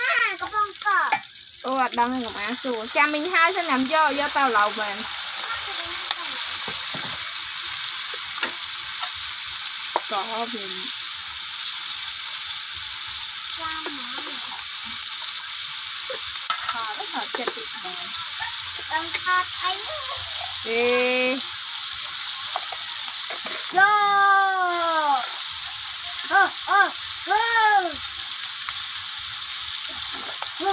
ណាកំប៉ុងក អូអត់ដឹងកុំអាសួរចាំមិញហើយសិនញ៉ាំយកយកទៅឡៅមែនក៏វា ចាំមក ខោទៅខោចិត្តតិចដែរ ដឹងខាត់អី អេ យោអូអូអូអូ ち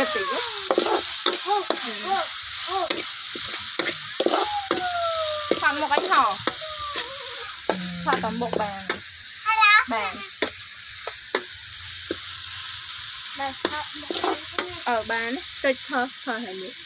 ょっといくផាំមកអញហោផាំតាមមុខបានបានបានអឺបានចុចផើផើហើយនេះ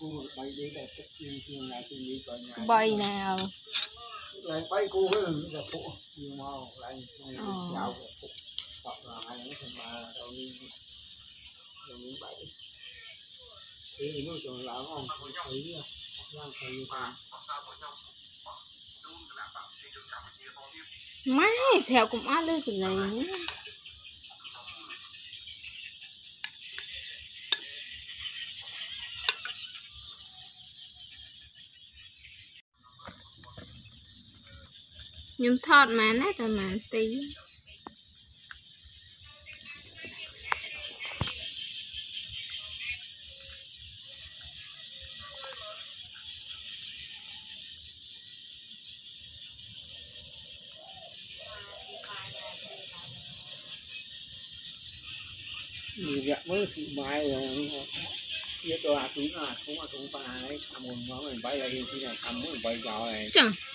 គូ3នេះតែទឹកជាងជាងណាទីនេះក៏ញ៉ាំក្បីណាអូឡើង3គូហ្នឹងទៅពួកជាងមកឡើងខ្ញុំចៅពួកបកឡើងហ្នឹងខ្ញុំមកដល់នេះខ្ញុំនេះបាយពីនោះចូលឡើងអងខ្ញុំស្រីឡើងទៅបាទបកសាររបស់ខ្ញុំជូនគណៈបកប្រជាជនកម្ពុជាបងទៀតម៉ែប្រាប់កុំអស់លើសំឡេងនេះ មន់ទៀត muối luôn អានេះវាចេះស៊ីហើយចាលចាញ់ស៊ី bỏ được gì rằng những rằng bỏ bỏ thì về nhà ស៊ីហើយដើរស៊ីញ៉ៃញ៉ៃ chúng ta có xài hàng thơm thì nữa chẳng man và có mà ស្អប់ចឹងទៅ cô ấy cho thì là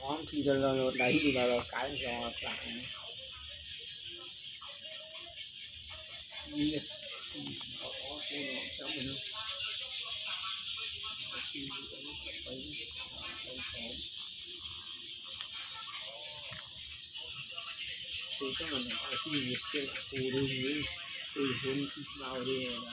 không thì rồi rồi, đấy, thì là rồi, cái rồi lại Yeah. tôi chắc là nó là cái gì trên cô đôi với tôi hôn vào đây là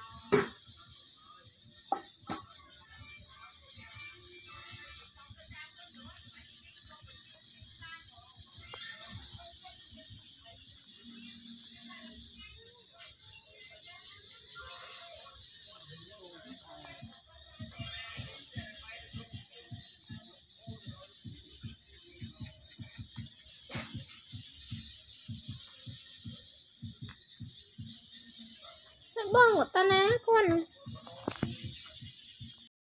บ้องหมดตะนะคน